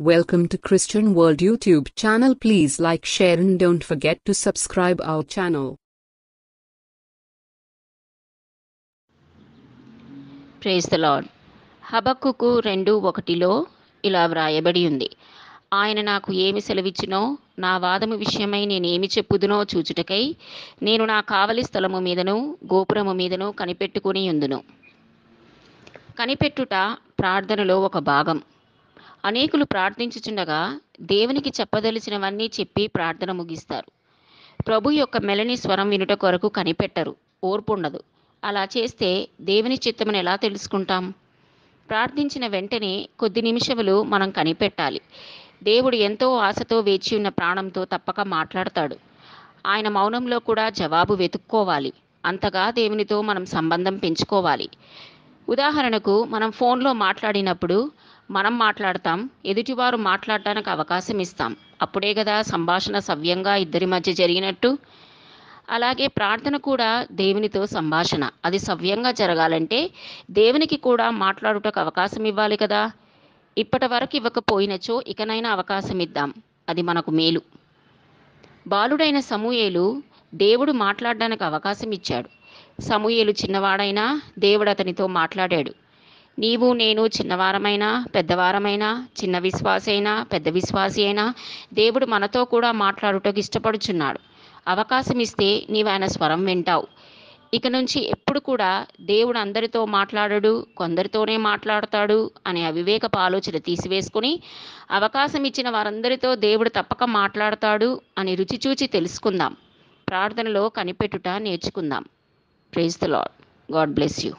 Welcome to Christian World YouTube channel. Please like, share, and don't forget to subscribe our channel. Praise the Lord Habakkuk రెండు ఒకటిలో ఇలా వ్రాయబడి ఉంది ఆయన నాకు ఏమి సెలవిచ్చినో నా వాదము విషయమై నేనేమి చెప్పుదునో చూచుటకై నేను నా కావలి స్థలము మీదను గోపురము మీదను కనిపెట్టుకుని ఉందును కనిపెట్టుట ప్రార్థనలో ఒక భాగం అనేకులు ప్రార్థించుచుండగా దేవునికి చెప్పదలిచినవన్నీ చెప్పి ప్రార్థన ముగిస్తారు. ప్రభు యొక్క మెలని స్వరం వినుట కొరకు కనిపెట్టరు ఓర్పు ఉండదు అలా చేస్తే దేవుని చిత్తమని ఎలా తెలుసుకుంటాం? ప్రార్థించిన వెంటనే కొద్ది నిమిషములు మనం కనిపెట్టాలి. దేవుడు ఎంతో ఆశతో వేచి ఉన్న ప్రాణంతో తప్పక మాట్లాడతాడు. ఆయన మౌనంలో కూడా జవాబు వెతుక్కోవాలి. అంతగా దేవునితో మనం సంబంధం పెంచుకోవాలి. ఉదాహరణకు మనం ఫోన్లో మాట్లాడినప్పుడు మనం మాట్లాడతాం ఎదుటివారు మాట్లాడటానికి అవకాశం ఇస్తాం. అప్పుడే కదా సంభాషణ సవ్యంగా ఇద్దరి మధ్య జరిగినట్టు. అలాగే ప్రార్థన కూడా దేవునితో సంభాషణ. అది సవ్యంగా జరగాలంటే దేవునికి కూడా మాట్లాడుటకు అవకాశం ఇవ్వాలి కదా. ఇప్పటి వరకు ఇవ్వకపోయినచో ఇకనైనా అవకాశం ఇద్దాం. అది మనకు మేలు. బాలుడైన సమూయేలు దేవుడు మాట్లాడడానికి అవకాశం ఇచ్చాడు. సమూయేలు చిన్నవాడైనా దేవుడు అతనితో మాట్లాడాడు. నీవు నేను చిన్నవారమైనా పెద్దవారమైనా చిన్న విశ్వాసైనా పెద్ద విశ్వాసి అయినా దేవుడు మనతో కూడా మాట్లాడుటకు ఇష్టపడుచున్నాడు. అవకాశం ఇస్తే నీవు ఆయన స్వరం వింటావు. ఇక నుంచి ఎప్పుడు కూడా దేవుడు అందరితో మాట్లాడడు కొందరితోనే మాట్లాడతాడు అనే అవివేకపు ఆలోచన తీసివేసుకుని అవకాశం ఇచ్చిన వారందరితో దేవుడు తప్పక మాట్లాడతాడు అని రుచి చూచి తెలుసుకుందాం. ప్రార్థనలో కనిపెట్టుట నేర్చుకుందాం. Praise the Lord God bless you